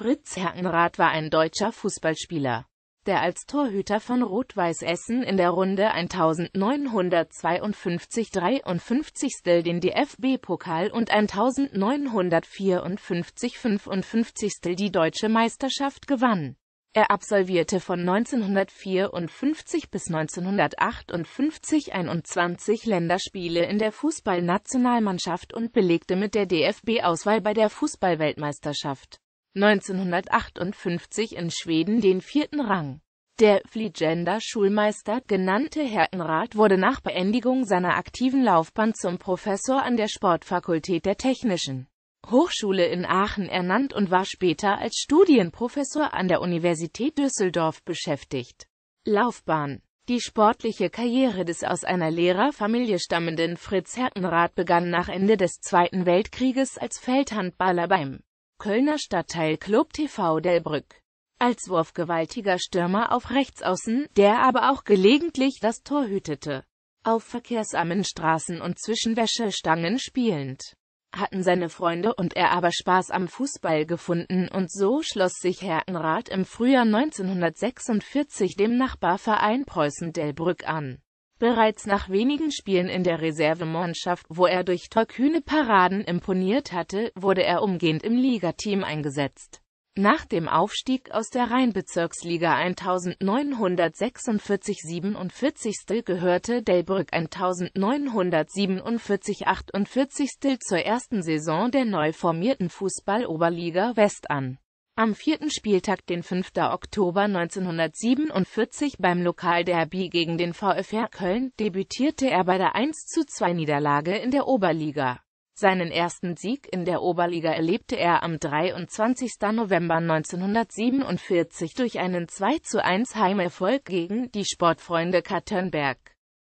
Fritz Herkenrath war ein deutscher Fußballspieler, der als Torhüter von Rot-Weiß Essen in der Runde 1952 53. den DFB-Pokal und 1954 55. die Deutsche Meisterschaft gewann. Er absolvierte von 1954 bis 1958 21 Länderspiele in der Fußballnationalmannschaft und belegte mit der DFB-Auswahl bei der Fußballweltmeisterschaft 1958 in Schweden den vierten Rang. Der Fliegender Schulmeister genannte Herkenrath wurde nach Beendigung seiner aktiven Laufbahn zum Professor an der Sportfakultät der Technischen Hochschule in Aachen ernannt und war später als Studienprofessor an der Universität Düsseldorf beschäftigt. Laufbahn Die sportliche Karriere des aus einer Lehrerfamilie stammenden Fritz Herkenrath begann nach Ende des Zweiten Weltkrieges als Feldhandballer beim Kölner Stadtteilclub TV Delbrück. Als wurfgewaltiger Stürmer auf Rechtsaußen, der aber auch gelegentlich das Tor hütete. Auf verkehrsarmen Straßen und zwischen Wäschestangen spielend hatten seine Freunde und er aber Spaß am Fußball gefunden und so schloss sich Herkenrath im Frühjahr 1946 dem Nachbarverein Preußen-Delbrück an. Bereits nach wenigen Spielen in der Reservemannschaft, wo er durch tollkühne Paraden imponiert hatte, wurde er umgehend im Ligateam eingesetzt. Nach dem Aufstieg aus der Rheinbezirksliga 1946-47. gehörte Delbrück 1947-48. zur ersten Saison der neu formierten Fußball-Oberliga West an. Am vierten Spieltag, den 5. Oktober 1947 beim Lokalderby gegen den VfR Köln, debütierte er bei der 1:2-Niederlage in der Oberliga. Seinen ersten Sieg in der Oberliga erlebte er am 23. November 1947 durch einen 2:1 Heimerfolg gegen die Sportfreunde Katernberg.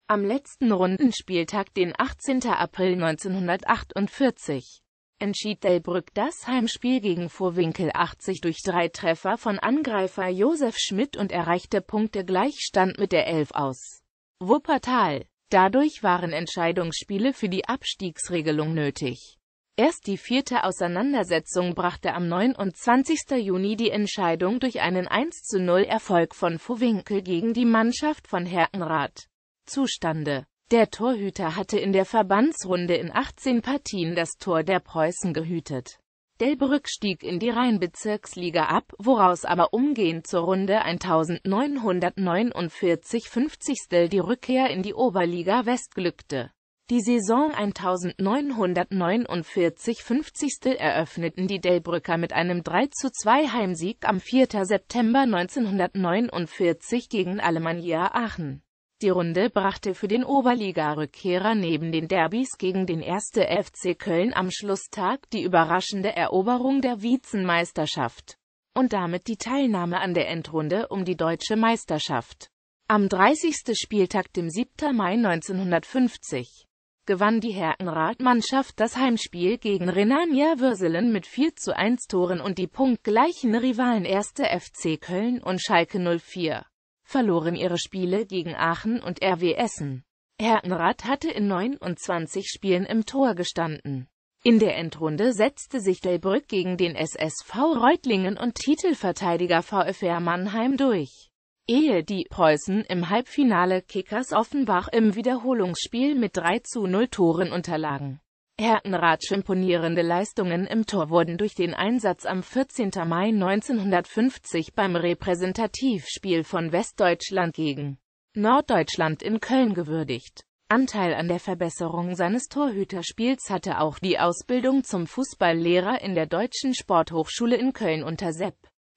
Am letzten Rundenspieltag, den 18. April 1948, entschied Delbrück das Heimspiel gegen Vorwinkel 80 durch drei Treffer von Angreifer Josef Schmidt und erreichte Punktegleichstand mit der Elf aus Wuppertal. Dadurch waren Entscheidungsspiele für die Abstiegsregelung nötig. Erst die vierte Auseinandersetzung brachte am 29. Juni die Entscheidung durch einen 1:0 Erfolg von Vohwinkel gegen die Mannschaft von Herkenrath zustande. Der Torhüter hatte in der Verbandsrunde in 18 Partien das Tor der Preußen gehütet Delbrück stieg in die Rheinbezirksliga ab, woraus aber umgehend zur Runde 1949 50. die Rückkehr in die Oberliga West glückte. Die Saison 1949 50. eröffneten die Delbrücker mit einem 3:2 Heimsieg am 4. September 1949 gegen Alemannia Aachen die Runde brachte für den Oberliga-Rückkehrer neben den Derbys gegen den 1. FC Köln am Schlusstag die überraschende Eroberung der Vizenmeisterschaft und damit die Teilnahme an der Endrunde um die Deutsche Meisterschaft. Am 30. Spieltag, dem 7. Mai 1950, gewann die Herkenrath-Mannschaft das Heimspiel gegen Rhenania Würselen mit 4 zu 1 Toren und die punktgleichen Rivalen 1. FC Köln und Schalke 04 verloren ihre Spiele gegen Aachen und RW Essen. Herkenrath hatte in 29 Spielen im Tor gestanden. In der Endrunde setzte sich Delbrück gegen den SSV Reutlingen und Titelverteidiger VfR Mannheim durch. Ehe die Preußen im Halbfinale Kickers Offenbach im Wiederholungsspiel mit 3 zu 0 Toren unterlagen. Herkenraths imponierende Leistungen im Tor wurden durch den Einsatz am 14. Mai 1950 beim Repräsentativspiel von Westdeutschland gegen Norddeutschland in Köln gewürdigt. Anteil an der Verbesserung seines Torhüterspiels hatte auch die Ausbildung zum Fußballlehrer in der Deutschen Sporthochschule in Köln unter Sepp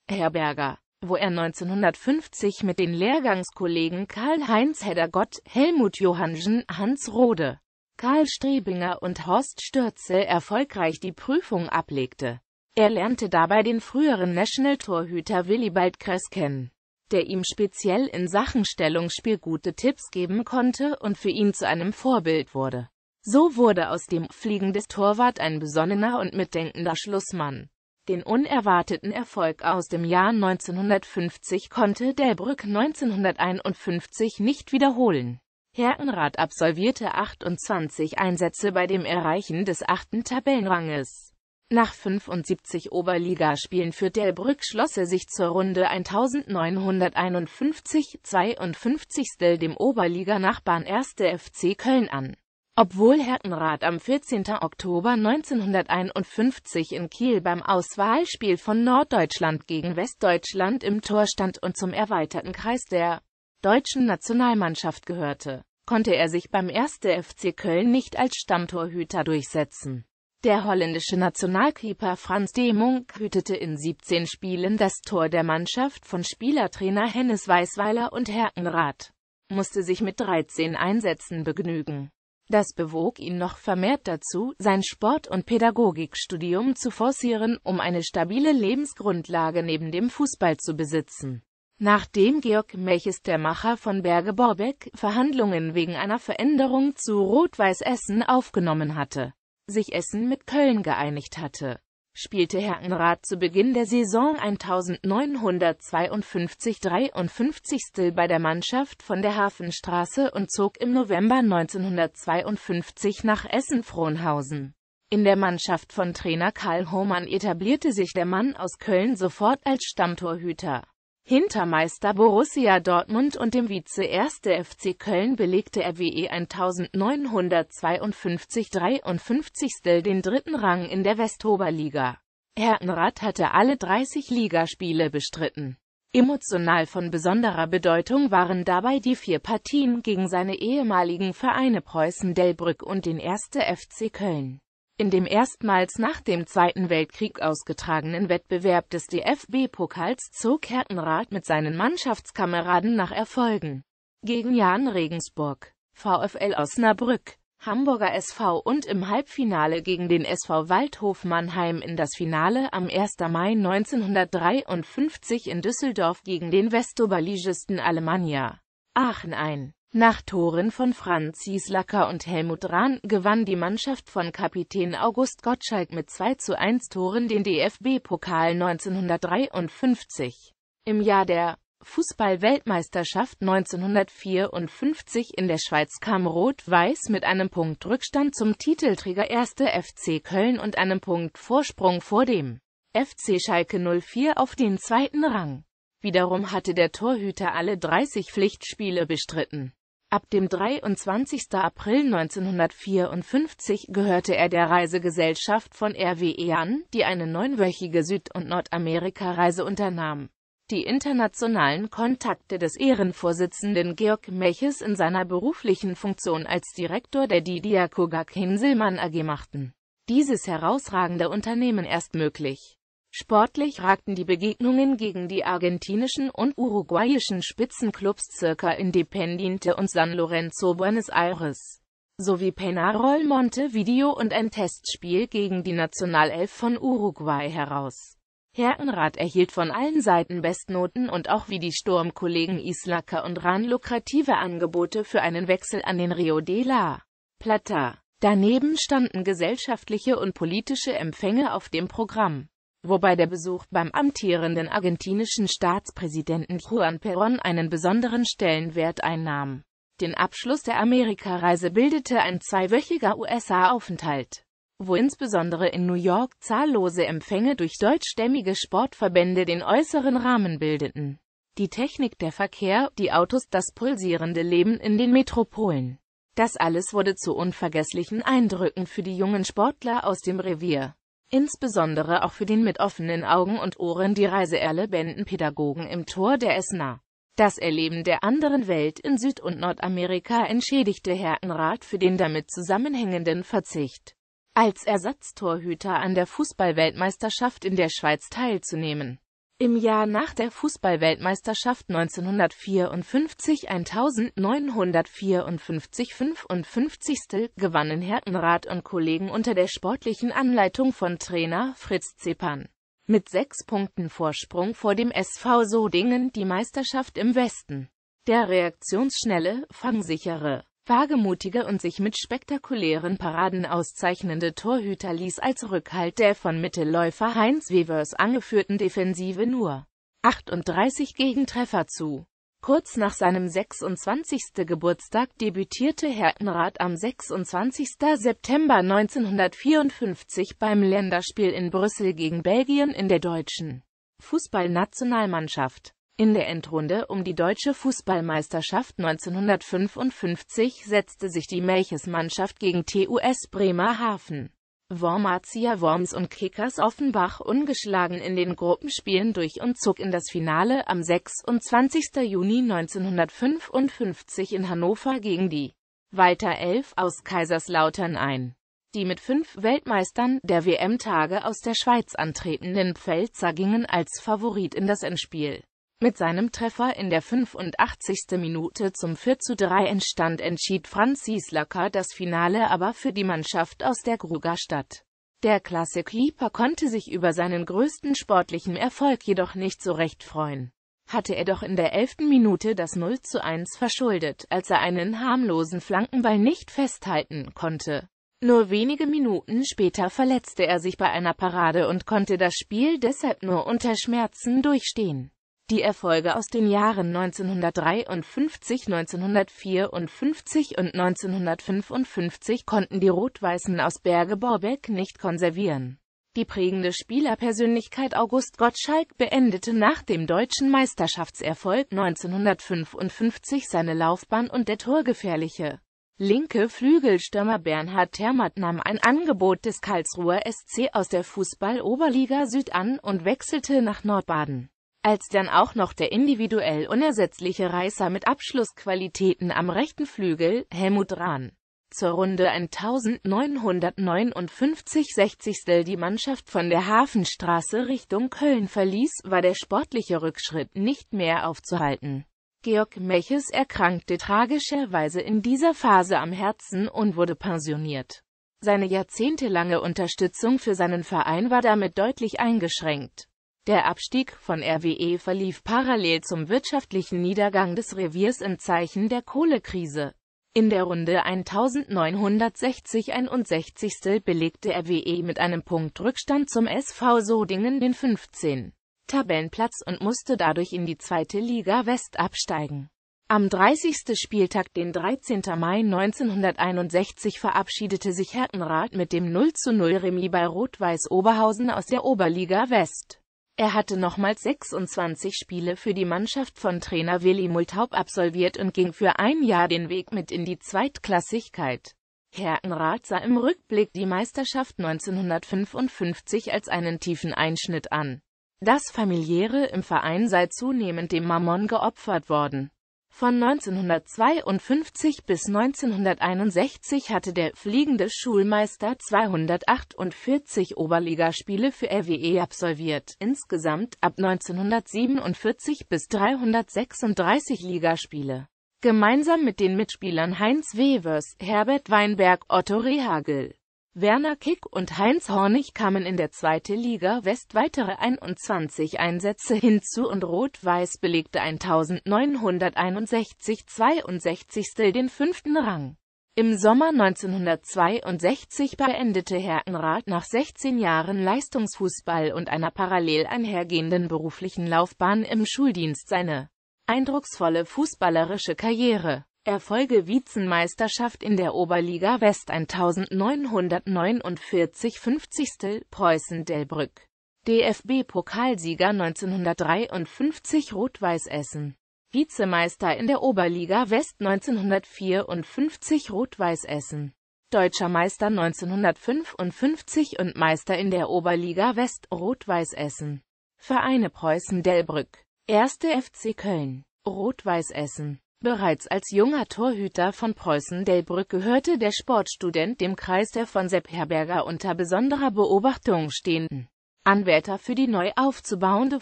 Herberger, wo er 1950 mit den Lehrgangskollegen Karl-Heinz Heddergott, Helmut Johannsen, Hans Rode Karl Strebinger und Horst Stürzel erfolgreich die Prüfung ablegte. Er lernte dabei den früheren National-Torhüter Willibald Kress kennen, der ihm speziell in Sachen Stellungsspiel gute Tipps geben konnte und für ihn zu einem Vorbild wurde. So wurde aus dem Fliegen des Torwart ein besonnener und mitdenkender Schlussmann. Den unerwarteten Erfolg aus dem Jahr 1950 konnte Delbrück 1951 nicht wiederholen. Herkenrath absolvierte 28 Einsätze bei dem Erreichen des achten Tabellenranges. Nach 75 Oberligaspielen für Delbrück schloss er sich zur Runde 1951 52. dem Oberliganachbarn 1. FC Köln an. Obwohl Hertenrath am 14. Oktober 1951 in Kiel beim Auswahlspiel von Norddeutschland gegen Westdeutschland im Tor stand und zum erweiterten Kreis der deutschen Nationalmannschaft gehörte, konnte er sich beim 1. FC Köln nicht als Stammtorhüter durchsetzen. Der holländische Nationalkeeper Frans de Munk hütete in 17 Spielen das Tor der Mannschaft von Spielertrainer Hennes Weisweiler und Herkenrath, musste sich mit 13 Einsätzen begnügen. Das bewog ihn noch vermehrt dazu, sein Sport- und Pädagogikstudium zu forcieren, um eine stabile Lebensgrundlage neben dem Fußball zu besitzen. Nachdem Georg Melches der Macher von Berge Borbeck Verhandlungen wegen einer Veränderung zu Rot-Weiß Essen aufgenommen hatte, sich Essen mit Köln geeinigt hatte, spielte Herrenrath zu Beginn der Saison 1952-53 bei der Mannschaft von der Hafenstraße und zog im November 1952 nach Essen-Frohnhausen. In der Mannschaft von Trainer Karl Hohmann etablierte sich der Mann aus Köln sofort als Stammtorhüter. Hinter Meister Borussia Dortmund und dem Vize-1. FC Köln belegte er WE 1952-53 den dritten Rang in der Westoberliga. Hertenrath hatte alle 30 Ligaspiele bestritten. Emotional von besonderer Bedeutung waren dabei die vier Partien gegen seine ehemaligen Vereine Preußen Delbrück und den 1. FC Köln. In dem erstmals nach dem Zweiten Weltkrieg ausgetragenen Wettbewerb des DFB-Pokals zog Hertenrath mit seinen Mannschaftskameraden nach Erfolgen gegen Jan Regensburg, VfL Osnabrück, Hamburger SV und im Halbfinale gegen den SV Waldhof Mannheim in das Finale am 1. Mai 1953 in Düsseldorf gegen den Westoberligisten Alemannia Aachen ein. Nach Toren von Franz Hieslacker und Helmut Rahn gewann die Mannschaft von Kapitän August Gottschalk mit 2 zu 1 Toren den DFB-Pokal 1953. Im Jahr der Fußball-Weltmeisterschaft 1954 in der Schweiz kam Rot-Weiß mit einem Punkt Rückstand zum Titelträger 1. FC Köln und einem Punkt Vorsprung vor dem FC Schalke 04 auf den zweiten Rang. Wiederum hatte der Torhüter alle 30 Pflichtspiele bestritten. Ab dem 23. April 1954 gehörte er der Reisegesellschaft von RWE an, die eine neunwöchige Süd- und Nordamerika-Reise unternahm. Die internationalen Kontakte des Ehrenvorsitzenden Georg Meches in seiner beruflichen Funktion als Direktor der Didiakogak Hinselmann AG machten dieses herausragende Unternehmen erst möglich. Sportlich ragten die Begegnungen gegen die argentinischen und uruguayischen Spitzenclubs Circa Independiente und San Lorenzo Buenos Aires sowie Peñarol Montevideo und ein Testspiel gegen die Nationalelf von Uruguay heraus. Herrenrath erhielt von allen Seiten Bestnoten und auch wie die Sturmkollegen Islaka und Rahn lukrative Angebote für einen Wechsel an den Rio de la Plata. Daneben standen gesellschaftliche und politische Empfänge auf dem Programm wobei der Besuch beim amtierenden argentinischen Staatspräsidenten Juan Perón einen besonderen Stellenwert einnahm. Den Abschluss der Amerikareise bildete ein zweiwöchiger USA-Aufenthalt, wo insbesondere in New York zahllose Empfänge durch deutschstämmige Sportverbände den äußeren Rahmen bildeten. Die Technik, der Verkehr, die Autos, das pulsierende Leben in den Metropolen. Das alles wurde zu unvergesslichen Eindrücken für die jungen Sportler aus dem Revier. Insbesondere auch für den mit offenen Augen und Ohren die Reiseerlebenden Pädagogen im Tor der Essener. Das Erleben der anderen Welt in Süd- und Nordamerika entschädigte Herrenrath für den damit zusammenhängenden Verzicht, als Ersatztorhüter an der Fußballweltmeisterschaft in der Schweiz teilzunehmen. Im Jahr nach der Fußballweltmeisterschaft 1954 1954 55. gewannen Herrenrath und Kollegen unter der sportlichen Anleitung von Trainer Fritz Zeppan mit sechs Punkten Vorsprung vor dem SV Sodingen die Meisterschaft im Westen. Der reaktionsschnelle, fangsichere wagemutige und sich mit spektakulären Paraden auszeichnende Torhüter ließ als Rückhalt der von Mittelläufer Heinz Wevers angeführten Defensive nur 38 Gegentreffer zu. Kurz nach seinem 26. Geburtstag debütierte Herkenrath am 26. September 1954 beim Länderspiel in Brüssel gegen Belgien in der deutschen Fußballnationalmannschaft. In der Endrunde um die deutsche Fußballmeisterschaft 1955 setzte sich die Melches-Mannschaft gegen TuS Bremerhaven Wormatia Worms und Kickers Offenbach ungeschlagen in den Gruppenspielen durch und zog in das Finale am 26. Juni 1955 in Hannover gegen die Walter Elf aus Kaiserslautern ein. Die mit fünf Weltmeistern der WM-Tage aus der Schweiz antretenden Pfälzer gingen als Favorit in das Endspiel. Mit seinem Treffer in der 85. Minute zum 4:3 Endstand entschied Franz Sieslacker das Finale aber für die Mannschaft aus der Grugerstadt. Der Klasse-Keeper konnte sich über seinen größten sportlichen Erfolg jedoch nicht so recht freuen. Hatte er doch in der 11. Minute das 0:1 verschuldet, als er einen harmlosen Flankenball nicht festhalten konnte. Nur wenige Minuten später verletzte er sich bei einer Parade und konnte das Spiel deshalb nur unter Schmerzen durchstehen. Die Erfolge aus den Jahren 1953, 1954 und 1955 konnten die Rot-Weißen aus Berge-Borbeck nicht konservieren. Die prägende Spielerpersönlichkeit August Gottschalk beendete nach dem deutschen Meisterschaftserfolg 1955 seine Laufbahn und der torgefährliche linke Flügelstürmer Bernhard Termat nahm ein Angebot des Karlsruher SC aus der Fußball-Oberliga Süd an und wechselte nach Nordbaden. Als dann auch noch der individuell unersetzliche Reißer mit Abschlussqualitäten am rechten Flügel, Helmut Rahn, zur Runde 1959 Sechzigstel die Mannschaft von der Hafenstraße Richtung Köln verließ, war der sportliche Rückschritt nicht mehr aufzuhalten. Georg Meches erkrankte tragischerweise in dieser Phase am Herzen und wurde pensioniert. Seine jahrzehntelange Unterstützung für seinen Verein war damit deutlich eingeschränkt. Der Abstieg von RWE verlief parallel zum wirtschaftlichen Niedergang des Reviers im Zeichen der Kohlekrise. In der Runde 1960 61. belegte RWE mit einem Punktrückstand zum SV Sodingen den 15. Tabellenplatz und musste dadurch in die zweite Liga West absteigen. Am 30. Spieltag, den 13. Mai 1961 verabschiedete sich Herkenrath mit dem 0:0 Remis bei Rot-Weiß Oberhausen aus der Oberliga West. Er hatte nochmals 26 Spiele für die Mannschaft von Trainer Willi Multaub absolviert und ging für ein Jahr den Weg mit in die Zweitklassigkeit. Herkenrath sah im Rückblick die Meisterschaft 1955 als einen tiefen Einschnitt an. Das Familiäre im Verein sei zunehmend dem Mammon geopfert worden. Von 1952 bis 1961 hatte der fliegende Schulmeister 248 Oberligaspiele für RWE absolviert, insgesamt ab 1947 bis 336 Ligaspiele. Gemeinsam mit den Mitspielern Heinz Wevers, Herbert Weinberg, Otto Rehagel, Werner Kick und Heinz Hornig kamen in der zweite Liga West weitere 21 Einsätze hinzu und Rot-Weiß belegte 1961 62. den fünften Rang. Im Sommer 1962 beendete Herkenrath nach 16 Jahren Leistungsfußball und einer parallel einhergehenden beruflichen Laufbahn im Schuldienst seine eindrucksvolle fußballerische Karriere. Erfolge Vizenmeisterschaft in der Oberliga West 1949 50. Preußen-Delbrück DFB-Pokalsieger 1953 Rot-Weiß Essen. Vizemeister in der Oberliga West 1954 Rot-Weiß Essen. Deutscher Meister 1955 und Meister in der Oberliga West Rot-Weiß Essen. Vereine Preußen-Delbrück 1. FC Köln. Rot-Weiß Essen Bereits als junger Torhüter von Preußen-Delbrück gehörte der Sportstudent dem Kreis der von Sepp Herberger unter besonderer Beobachtung stehenden Anwärter für die neu aufzubauende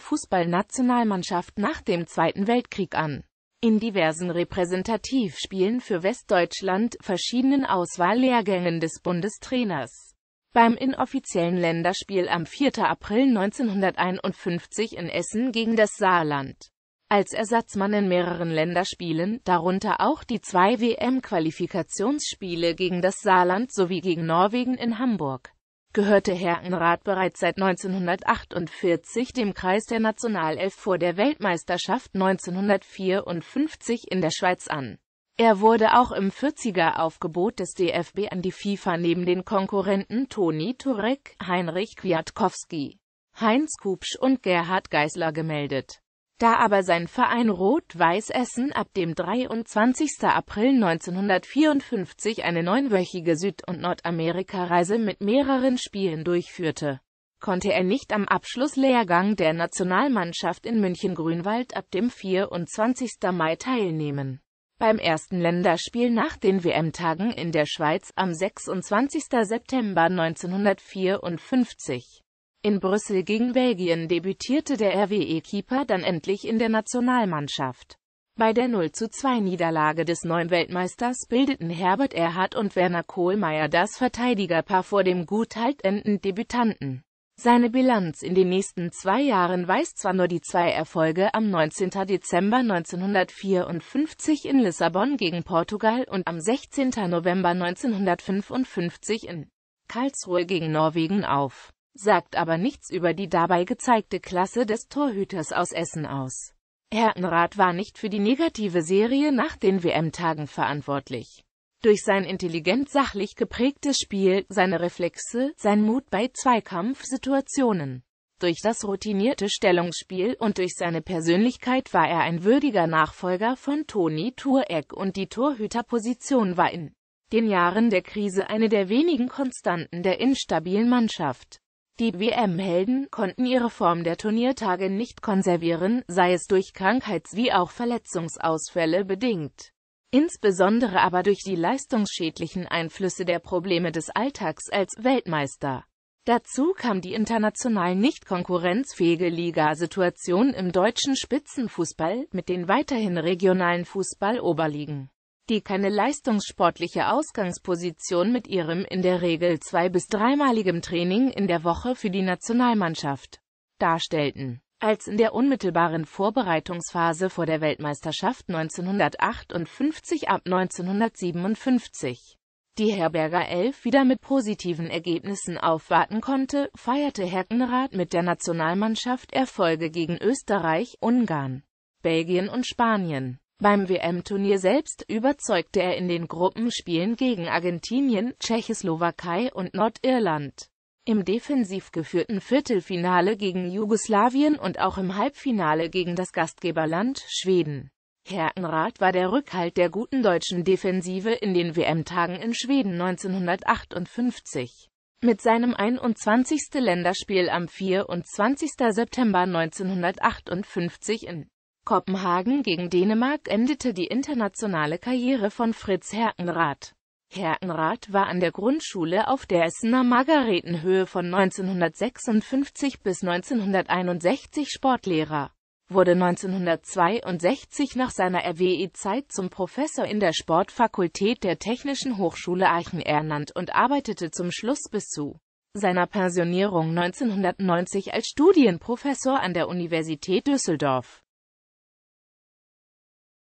Fußballnationalmannschaft nach dem Zweiten Weltkrieg an. In diversen Repräsentativspielen für Westdeutschland, verschiedenen Auswahllehrgängen des Bundestrainers. Beim inoffiziellen Länderspiel am 4. April 1951 in Essen gegen das Saarland als Ersatzmann in mehreren Länderspielen, darunter auch die zwei WM-Qualifikationsspiele gegen das Saarland sowie gegen Norwegen in Hamburg. gehörte Herkenrath bereits seit 1948 dem Kreis der Nationalelf vor der Weltmeisterschaft 1954 in der Schweiz an. Er wurde auch im 40er-Aufgebot des DFB an die FIFA neben den Konkurrenten Toni Turek, Heinrich Kwiatkowski, Heinz Kupsch und Gerhard Geisler gemeldet. Da aber sein Verein Rot-Weiß Essen ab dem 23. April 1954 eine neunwöchige Süd- und Nordamerika-Reise mit mehreren Spielen durchführte, konnte er nicht am Abschlusslehrgang der Nationalmannschaft in München-Grünwald ab dem 24. Mai teilnehmen beim ersten Länderspiel nach den WM-Tagen in der Schweiz am 26. September 1954. In Brüssel gegen Belgien debütierte der RWE-Keeper dann endlich in der Nationalmannschaft. Bei der 0:2-Niederlage des neuen Weltmeisters bildeten Herbert Erhardt und Werner Kohlmeier das Verteidigerpaar vor dem gut haltenden Debütanten. Seine Bilanz in den nächsten zwei Jahren weist zwar nur die zwei Erfolge am 19. Dezember 1954 in Lissabon gegen Portugal und am 16. November 1955 in Karlsruhe gegen Norwegen auf, sagt aber nichts über die dabei gezeigte Klasse des Torhüters aus Essen aus. Herkenrath war nicht für die negative Serie nach den WM-Tagen verantwortlich durch sein intelligent sachlich geprägtes Spiel, seine Reflexe, sein Mut bei Zweikampfsituationen, durch das routinierte Stellungsspiel und durch seine Persönlichkeit war er ein würdiger Nachfolger von Toni Tureck und die Torhüterposition war in den Jahren der Krise eine der wenigen Konstanten der instabilen Mannschaft. Die WM-Helden konnten ihre Form der Turniertage nicht konservieren, sei es durch Krankheits- wie auch Verletzungsausfälle bedingt insbesondere aber durch die leistungsschädlichen Einflüsse der Probleme des Alltags als Weltmeister. Dazu kam die international nicht konkurrenzfähige Ligasituation im deutschen Spitzenfußball mit den weiterhin regionalen Fußball-Oberligen, die keine leistungssportliche Ausgangsposition mit ihrem in der Regel zwei- bis dreimaligem Training in der Woche für die Nationalmannschaft darstellten als in der unmittelbaren Vorbereitungsphase vor der Weltmeisterschaft 1958 ab 1957 die Herberger Elf wieder mit positiven Ergebnissen aufwarten konnte, feierte Herkenrath mit der Nationalmannschaft Erfolge gegen Österreich, Ungarn, Belgien und Spanien. Beim WM-Turnier selbst überzeugte er in den Gruppenspielen gegen Argentinien, Tschechoslowakei und Nordirland im defensiv geführten Viertelfinale gegen Jugoslawien und auch im Halbfinale gegen das Gastgeberland Schweden. Herkenrath war der Rückhalt der guten deutschen Defensive in den WM-Tagen in Schweden 1958. Mit seinem 21. Länderspiel am 24. September 1958 in Kopenhagen gegen Dänemark endete die internationale Karriere von Fritz Herkenrath. Herkenrath war an der Grundschule auf der Essener Margaretenhöhe von 1956 bis 1961 Sportlehrer, wurde 1962 nach seiner RWE-Zeit zum Professor in der Sportfakultät der Technischen Hochschule Aachen ernannt und arbeitete zum Schluss bis zu seiner Pensionierung 1990 als Studienprofessor an der Universität Düsseldorf